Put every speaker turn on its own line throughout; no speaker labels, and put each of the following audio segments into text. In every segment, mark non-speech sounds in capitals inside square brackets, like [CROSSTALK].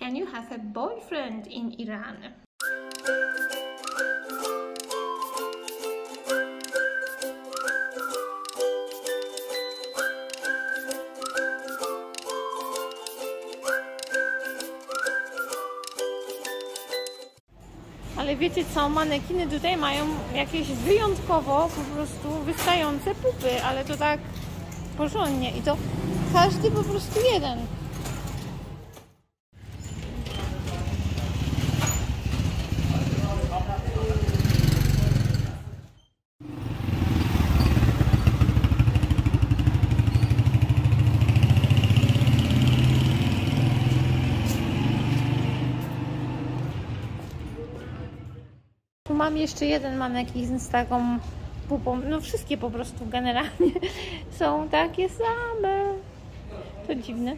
Can you have a boyfriend in Iran? Ale wiecie co, manekiny tutaj mają jakieś wyjątkowo po prostu wystające pupy, ale to tak porządnie i to każdy po prostu jeden. Mam jeszcze jeden manekin z taką pupą. No wszystkie po prostu generalnie [LAUGHS] są takie same. To dziwne.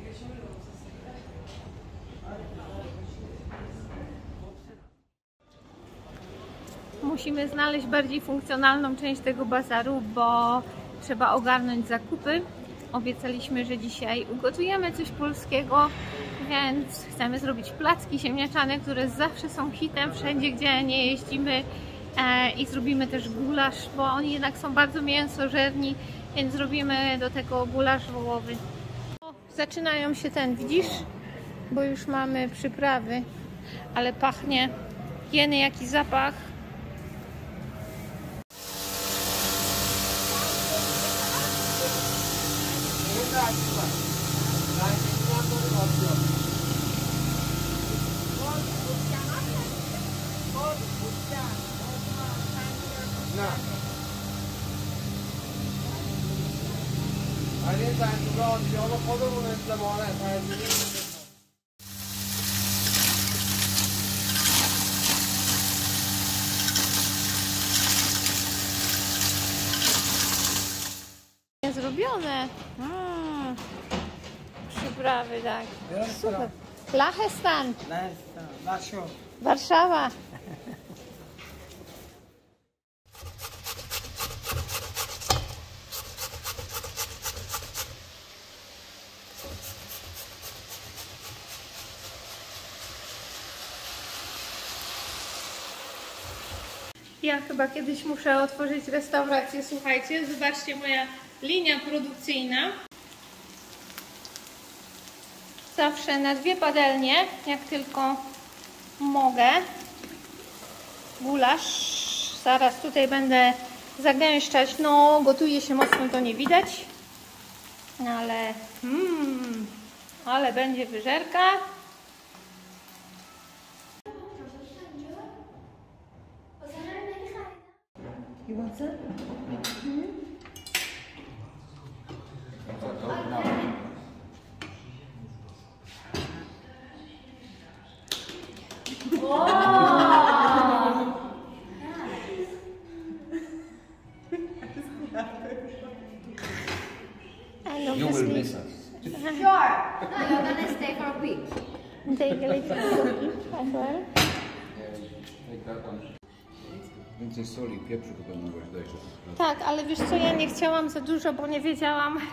Musimy znaleźć bardziej funkcjonalną część tego bazaru, bo trzeba ogarnąć zakupy. Obiecaliśmy, że dzisiaj ugotujemy coś polskiego, więc chcemy zrobić placki ziemniaczane, które zawsze są hitem wszędzie, gdzie nie jeździmy e, i zrobimy też gulasz, bo oni jednak są bardzo mięsożerni, więc zrobimy do tego gulasz wołowy. Zaczynają się ten, widzisz? Bo już mamy przyprawy, ale pachnie jeny jaki zapach.
Ali ما
Zrobione. Mm. Przyprawy, tak. Super. Lachestan.
Lachestan.
Warszawa. Ja chyba kiedyś muszę otworzyć restaurację. Słuchajcie, zobaczcie moja linia produkcyjna. Zawsze na dwie patelnie, jak tylko mogę. Gulasz. Zaraz tutaj będę zagęszczać. No, gotuje się mocno, to nie widać. Ale, mm, ale będzie wyżerka.
Mogłeś dać. żeby-
Tak, ale wiesz co, ja nie chciałam za dużo, bo nie wiedziałam. [LAUGHS]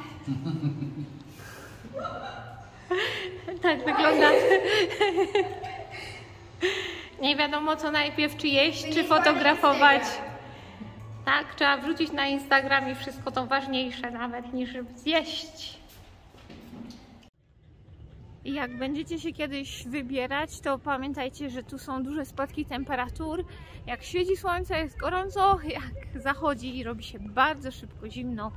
tak wygląda. nie wiadomo co najpierw, czy jeść, czy fotografować. Tak, trzeba wrzucić na Instagram i wszystko to ważniejsze nawet niż zjeść. I jak będziecie się kiedyś wybierać, to pamiętajcie, że tu są duże spadki temperatur. Jak świeci słońce, jest gorąco, jak zachodzi i robi się bardzo szybko zimno.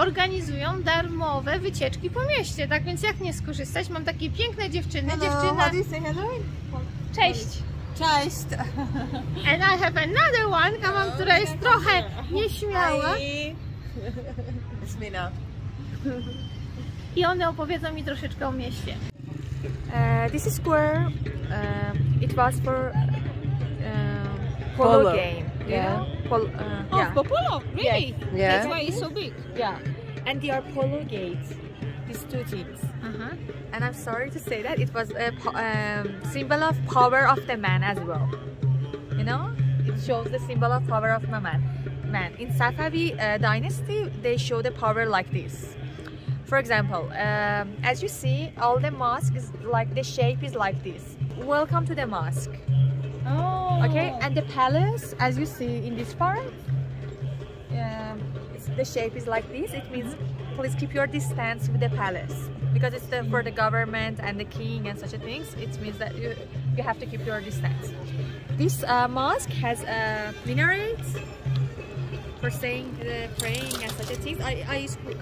Organizują darmowe wycieczki po mieście. Tak więc jak nie skorzystać? Mam takie piękne dziewczyny. Dziewczyna.
How do you say hello?
Cześć!
Cześć!
And I have another one, Kaman, która jest trochę nieśmiała.
Hi. [LAUGHS] It's.
I one opowiedzą mi troszeczkę o mieście.
Uh, this is square. Um, it was for uh, polo,
Polo.
game. You
Yeah.
know? Pol- uh,
Oh,
yeah.
for polo? Really?
Yeah.
That's why it's so big.
yeah. And they are polo gates. These two things.
Aha.
And I'm sorry to say that it was a um, symbol of power of the man as well. You know, it shows the symbol of power of the man. Man in Safavi uh, dynasty, they show the power like this. For example, um, as you see, all the mosque is like the shape is like this. Welcome to the mosque.
Oh.
Okay, and the palace, as you see in this part, the shape is like this. It means please keep your distance with the palace because it's the, for the government and the king and such a things. It means that you you have to keep your distance. This uh, mosque has a minaret for saying the praying and such a things. I I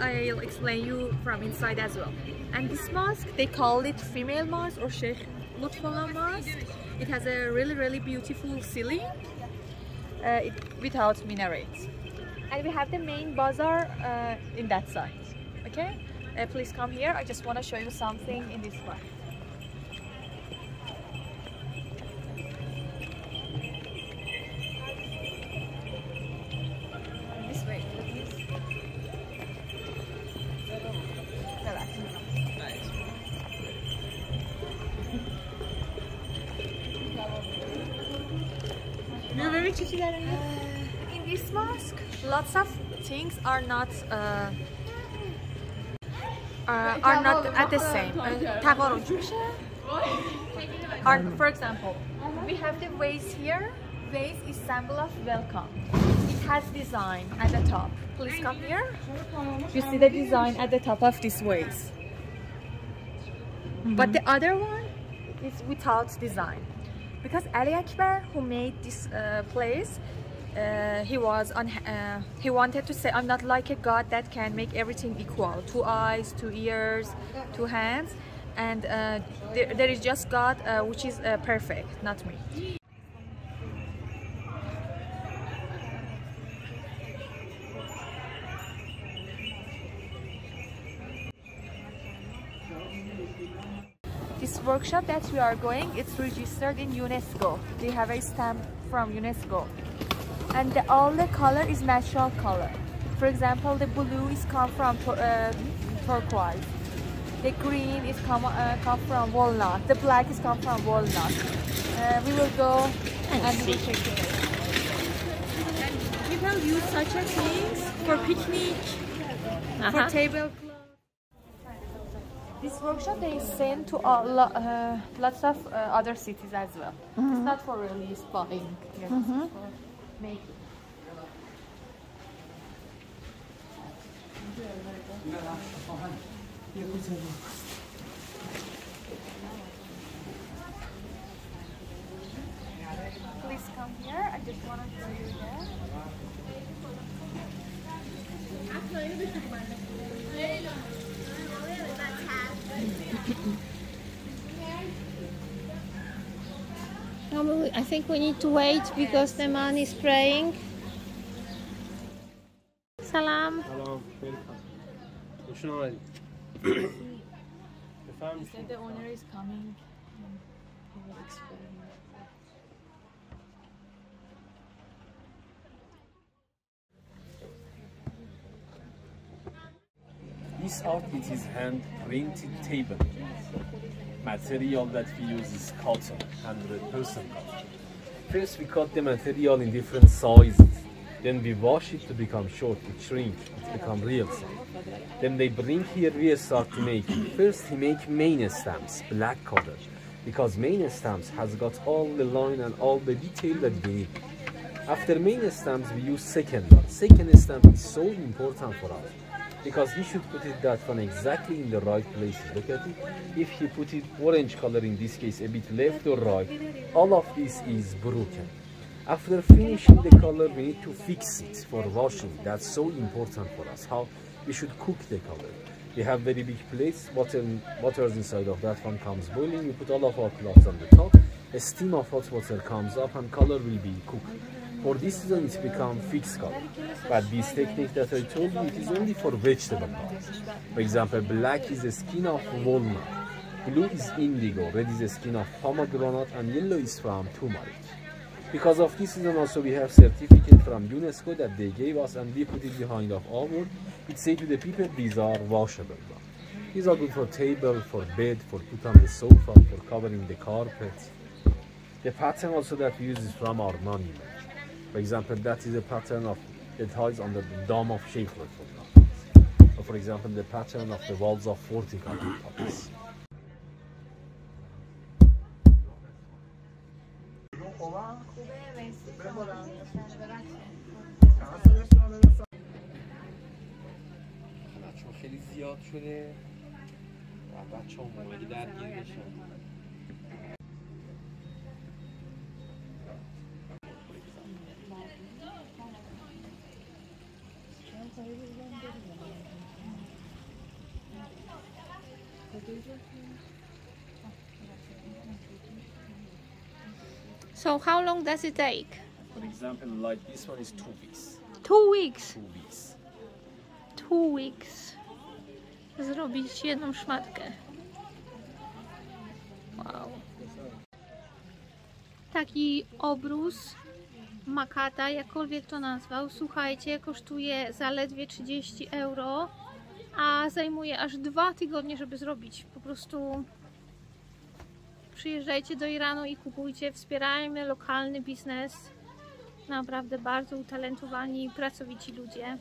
I'll explain you from inside as well. And this mosque they call it female mosque or Sheikh Lutfullah mosque. It has a really really beautiful ceiling uh, it, without minarets. And we have the main bazaar uh, in that side. Okay, uh, please come here. I just want to show you something in this part. is there? In this mosque, lots of things are not uh, uh are, are not at the uh, same. Uh, are, for example, we have the vase here. Vase is symbol of welcome. It has design at the top. Please come here. You see the design at the top of this vase. Mm -hmm. But mm-hmm. the other one is without design. Because Ali Akbar, who made this uh, place, uh, he was on. Uh, he wanted to say, "I'm not like a god that can make everything equal: two eyes, two ears, two hands, and uh, there, there is just God, uh, which is uh, perfect, not me." Workshop that we are going, it's registered in UNESCO. They have a stamp from UNESCO. And the, all the color is natural color. For example, the blue is come from uh, turquoise. The green is come, uh, come from walnut. The black is come from walnut. Uh, we will go and we will check it out. And people use such a things for picnic, for
Aha.
This workshop they send to all, lo- uh, lots of uh, other cities as well. It's not for really buying. Yes, it's for making. Please come here. I just want to show you that.
I think we need to wait because the man is praying. Salam.
Hello, welcome.
the owner is coming.
This art it is hand printed table. Material that we use is cotton, 100% cotton. First we cut the material in different sizes. Then we wash it to become short, it shrink, it become real size. Then they bring here, we start to make. First he make main stamps, black color. Because main stamps has got all the line and all the detail that we need. After main stamps, we use second one. Second stamp is so important for us because he should put it that one exactly in the right places. Look at it. If he put it orange color in this case, a bit left or right, all of this is broken. After finishing the color, we need to fix it for washing. That's so important for us. How we should cook the color. We have very big plates. Water, water inside of that one comes boiling. We put all of our cloths on the top. A steam of hot water comes up and color will be cooked. For this reason, it's become fixed color. But this technique that I told you, it is only for vegetable colors. For example, black is the skin of walnut, blue is indigo, red is the skin of pomegranate, and yellow is from turmeric. Because of this reason also we have certificate from UNESCO that they gave us and we put it behind of our wall. It say to the people these are washable. These are good for table, for bed, for put on the sofa, for covering the carpet. The pattern also that we use is from our monument. For example, that is a pattern of the tiles under the dome of Sheikh Or for example, the pattern of the walls of Forty Palace.
چون خیلی زیاد شده و بچه ها موقعی درگیر بشن
So how long does it take?
For example, like this one is two weeks.
Two weeks.
Two weeks.
Two weeks. Zrobić jedną szmatkę. Wow. Taki obrus Makata, jakkolwiek to nazwał, słuchajcie, kosztuje zaledwie 30 euro, a zajmuje aż dwa tygodnie, żeby zrobić. Po prostu przyjeżdżajcie do Iranu i kupujcie, wspierajmy lokalny biznes. Naprawdę bardzo utalentowani i pracowici ludzie.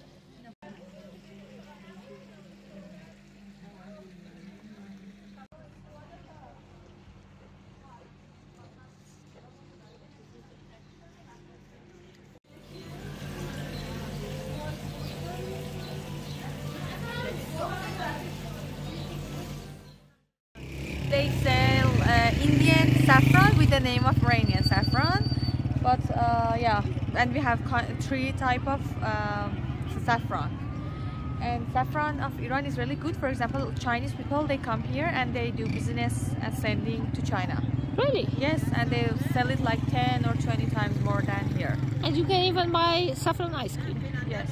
Three type of um, saffron. And saffron of Iran is really good. For example, Chinese people they come here and they do business and sending to China.
Really?
Yes, and they sell it like 10 or 20 times more than here.
And you can even buy saffron ice cream.
Yes.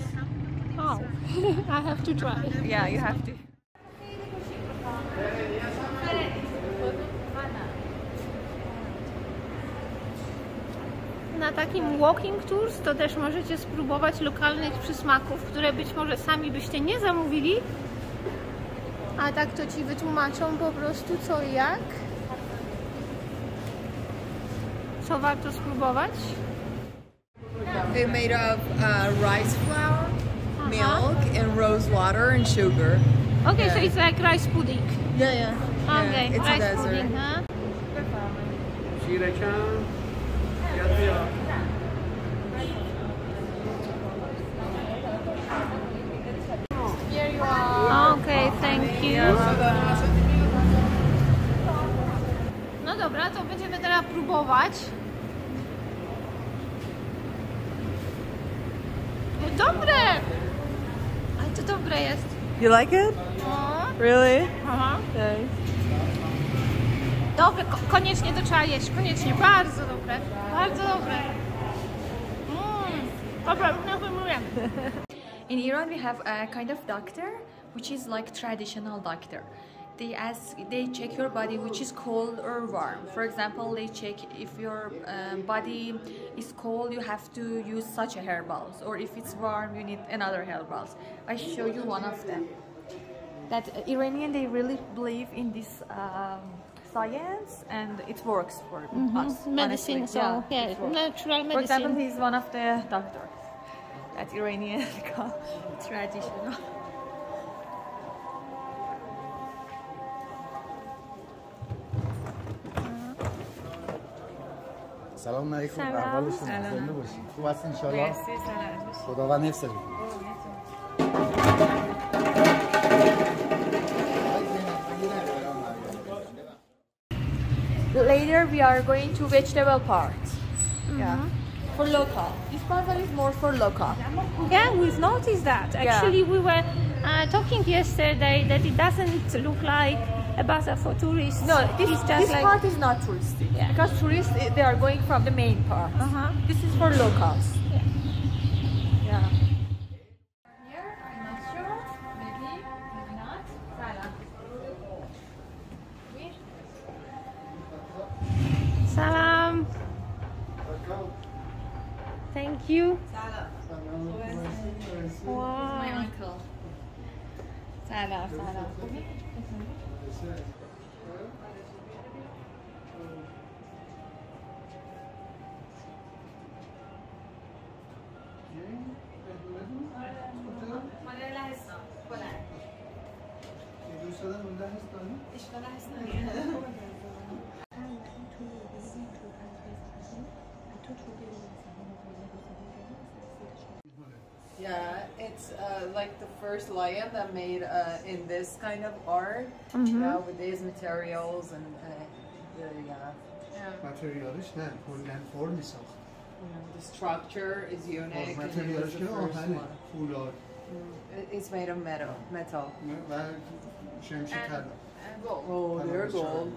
oh [LAUGHS] I have to try.
Yeah, you have to.
na takim walking tours to też możecie spróbować lokalnych przysmaków, które być może sami byście nie zamówili, a tak to Ci wytłumaczą po prostu co i jak. Co warto spróbować?
They're made of uh, rice flour, Aha. milk and rose water and sugar.
Okay, yeah. so it's like rice pudding.
Yeah, yeah.
Okay,
yeah, it's
rice a
dessert.
pudding, huh? Okay, thank you. No dobra, to będziemy teraz próbować. No dobre! Ale to dobre jest.
You like it?
No.
Really?
Aha.
Okay.
Dobre, ko- koniecznie to trzeba jeść, koniecznie, bardzo dobre, bardzo dobre. Mmm, dobra, nie wyjmuję. [LAUGHS]
In Iran, we have a kind of doctor, which is like traditional doctor. They ask, they check your body, which is cold or warm. For example, they check if your um, body is cold, you have to use such a herbals, or if it's warm, you need another herbals. I show you one of them. That Iranian, they really believe in this um, science, and it works for us.
Medicine,
honestly.
so yeah,
it works.
natural
For example,
medicine.
he's one of the doctors that Iranian call [LAUGHS] traditional.
سلام علیکم
سلام.
احوالشون زنده باشین خوب هستین انشالله خداوند حفظتون
We are going to vegetable part. Yeah. for local. This bazaar is more for local.
Yeah, we've noticed that. Actually, we were uh, talking yesterday that it doesn't look like a bazaar for tourists.
No, this, this
like
part is not touristy
Yeah.
because tourists they are going from the main part.
Uh-huh.
This is for locals.
Salam, salam.
Yeah, it's uh, like the first lion that made uh, in this kind of art, yeah, with these materials and uh, the, uh, yeah,
متریالش نه کلا فرمی ساخت
you know, the structure is unique. and it was
متریالش
the
که
first
آهنه
one.
فولاد
Mm, it- It's made of metal. Metal.
و شمشی طلا
Oh, they're gold.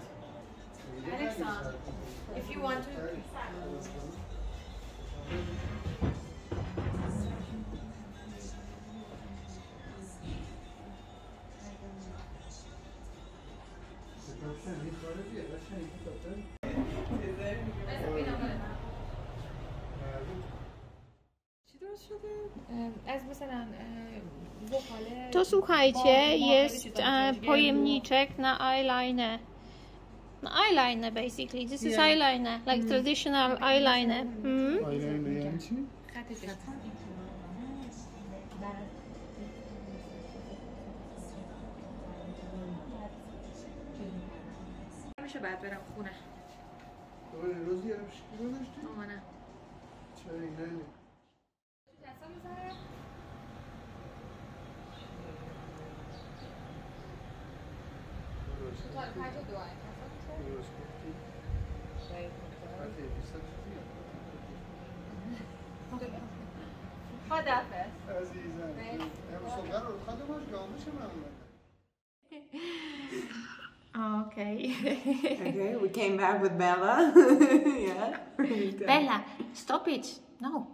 If you want to
To słuchajcie, jest e, pojemniczek na eyeliner. Na eyeliner basically. This is eyeliner, like traditional eyeliner. Mm.
آیلاین یعنی چی؟
میشه بعد برم خونه
دوباره امروز یه شکلی گذاشتی؟
مامانم
چرا اینا نه؟ درست گفتی. بعد یه بیست تا چیزی.
خدافظ
عزیزم امروز صبح رو خودمش گامش من
Okay.
Okay, we came back with Bella. [LAUGHS] yeah.
Bella, stop it. No.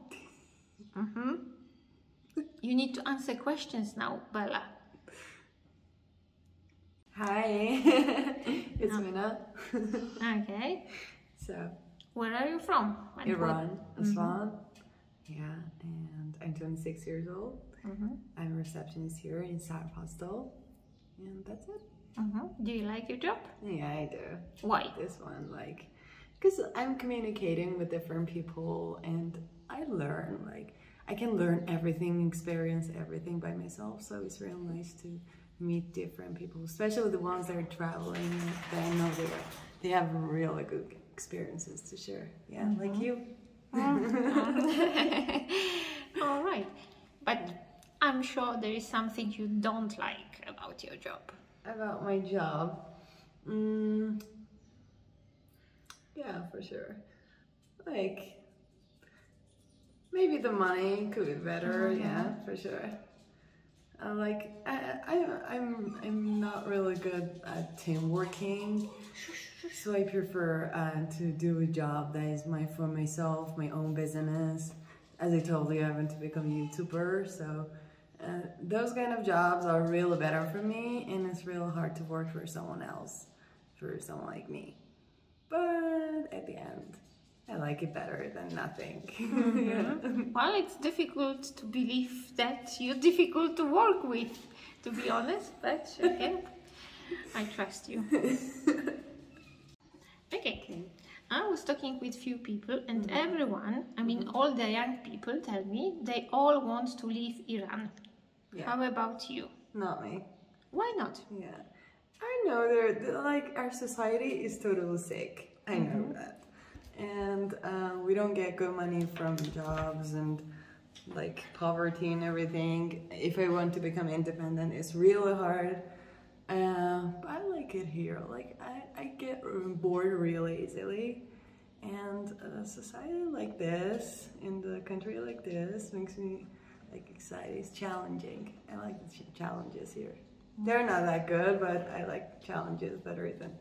hmm You need to answer questions now, Bella.
Hi, [LAUGHS] it's Mina. [LAUGHS]
Okay.
so,
Where are you from? And
Iran, Islam. Yeah, and I'm 26 years old.
Mhm.
I'm a receptionist here in South Hostel. And that's it.
What, Mhm. Do you like your job?
Yeah, I do.
Why?
This one, like, because I'm communicating with different people and I learn, like, I can learn everything, experience everything by myself. So it's real nice to meet different people, especially the ones that are traveling that I know they, are, they have really good experiences to share. Yeah, mm-hmm. like you.
Uh, [LAUGHS] all right. But I'm sure there is something you don't like about your job.
About my job. Mm, yeah, for sure. Like, maybe the money could be better. Mm-hmm. Yeah, for sure. Uh, like, I, I, I'm, I'm not really good at team working, so I prefer uh, to do a job that is my for myself, my own business. As I told you, I want to become a YouTuber, so uh, those kind of jobs are really better for me, and it's real hard to work for someone else, for someone like me. But at the end, I like it better than nothing. yeah. Mm-hmm. [LAUGHS]
Well, it's difficult to believe that you're difficult to work with, to be honest, but okay. I trust you. [LAUGHS] Okay. I was talking with few people and mm-hmm. everyone, I mean mm-hmm. all the young people tell me they all want to leave Iran.
Yeah.
How about you?
Not me.
Why not?
Yeah. I know they're, they're like our society is totally sick. I know that. And uh, we don't get good money from jobs and like poverty and everything. If I want to become independent, it's really hard. Uh, but I like it here. Like I, I get bored really easily. And a society like this, in the country like this, makes me like excited. It's challenging. I like the challenges here. They're not that good, but I like challenges better than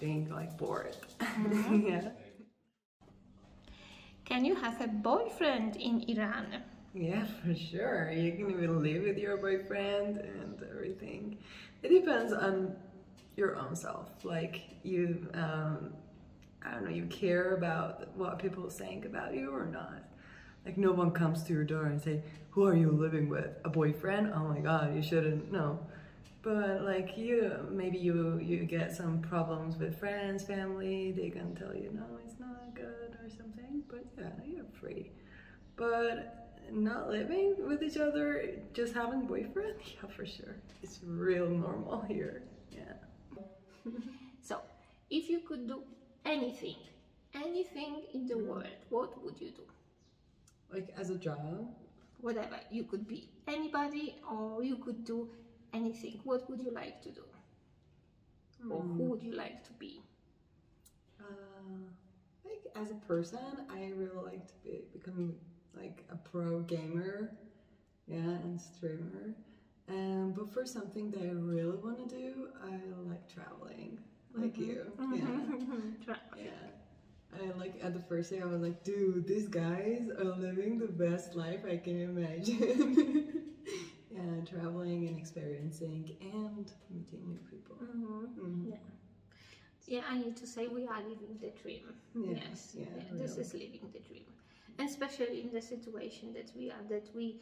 being like bored. [LAUGHS] yeah.
Can you have a boyfriend in Iran?
Yeah, for sure. You can even live with your boyfriend and everything. It depends on your own self. Like you, um, I don't know, you care about what people think about you or not. Like no one comes to your door and say, "Who are you living with? A boyfriend? Oh my God, you shouldn't." No, but like you, maybe you you get some problems with friends, family. They can tell you, "No, it's not good" or something. But yeah, you're free. But not living with each other, just having boyfriend, [LAUGHS] yeah, for sure. It's real normal here. Yeah. [LAUGHS]
So, if you could do anything, anything in the world, what would you do?
Like as a job,
Whatever. You could be anybody or you could do anything. What would you like to do? Or who would you like to be?
uh, like as a person, I really like to be, become like a pro gamer, yeah, and streamer. Um, but for something that I really want to do, I like traveling, like you. Yeah. [LAUGHS]
Try.
Yeah. I like at the first day I was like, dude, these guys are living the best life I can imagine. [LAUGHS] yeah, experiencing and meeting new people. Mhm.
Yeah. Yeah, I need to say we are living the dream.
Yeah,
yes,
yeah,
this
really.
is living the dream, and especially in the situation that we are, that we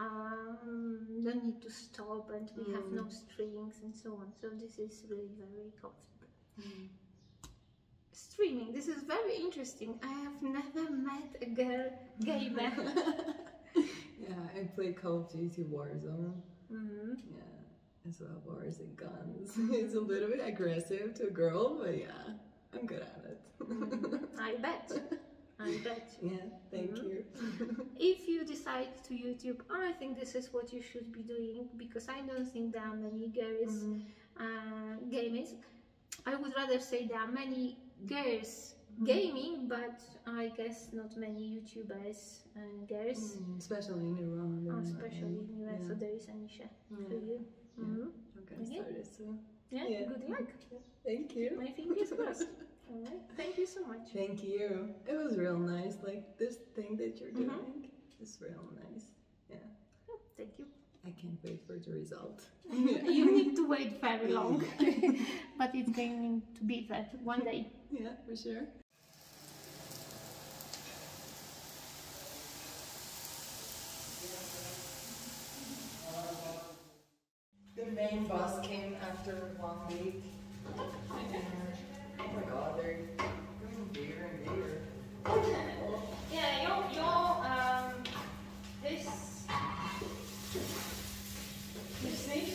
um, don't need to stop and we have
Mm.
no strings and so on. So this is really very comfortable.
Mm.
Streaming. This is very interesting. I have never met a girl gamer. [LAUGHS]
yeah, I played Call of Duty Warzone.
Mhm.
Yeah, as well, wars and guns. [LAUGHS] it's a little bit aggressive to a girl, but yeah, I'm good at it.
I bet. I [LAUGHS] bet.
yeah, thank
Mhm.
you. [LAUGHS]
if you decide to YouTube, "Oh, I think this is what you should be doing because I don't think there are many girls
Mhm.
uh, gamers. I would rather say there are many girls
Mm-hmm.
Gaming, but I guess not many YouTubers and girls,
Mm, especially in Iran.
uh,
and-
especially in Iran.
yeah.
So there is a niche for
Yeah.
you. Mhm.
I'm gonna
Okay.
it soon.
Yeah,
Yeah.
good luck.
Thank you.
My fingers [LAUGHS] crossed. All right. Thank you so much.
Thank you. It was real nice. Like this thing that you're
Mhm.
doing is real nice. Yeah.
Oh, thank you.
I can't wait for the result. [LAUGHS]
you need to wait very [LAUGHS] long, but it's going to be that one day.
Yeah, for sure. The main bus came after one week. Oh my god, they're going bigger and bigger.
Yeah, your your um this you see.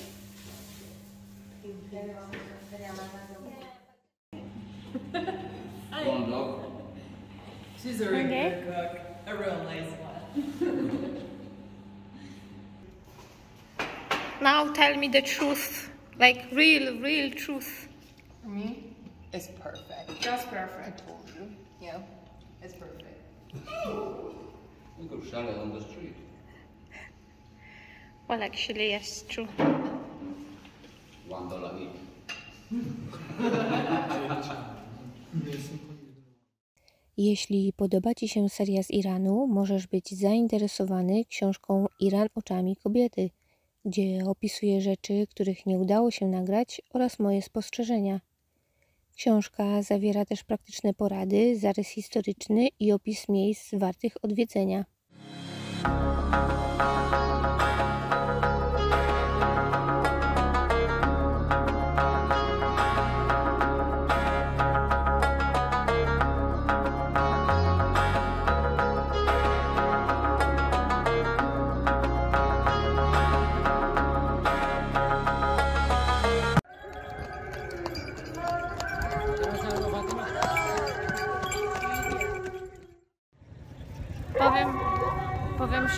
Go dog.
She's a really
Okay.
good cook. A real nice one.
Now tell me the truth, like real, real truth.
For me, it's perfect. Just perfect. I told you. Yeah, it's perfect.
You could sell it on the street.
Well, actually, yes, true.
One dollar each.
Jeśli podoba Ci się seria z Iranu, możesz być zainteresowany książką Iran oczami kobiety, gdzie opisuję rzeczy, których nie udało się nagrać oraz moje spostrzeżenia. Książka zawiera też praktyczne porady, zarys historyczny i opis miejsc wartych odwiedzenia.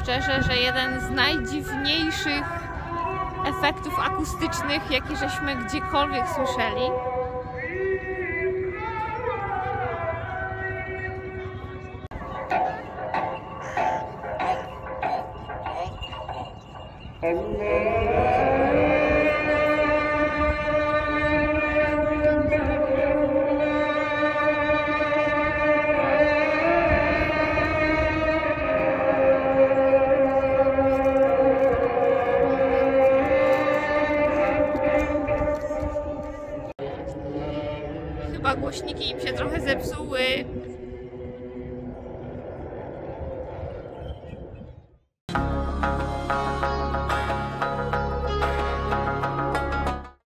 szczerze, że jeden z najdziwniejszych efektów akustycznych, jakie żeśmy gdziekolwiek słyszeli. Allah.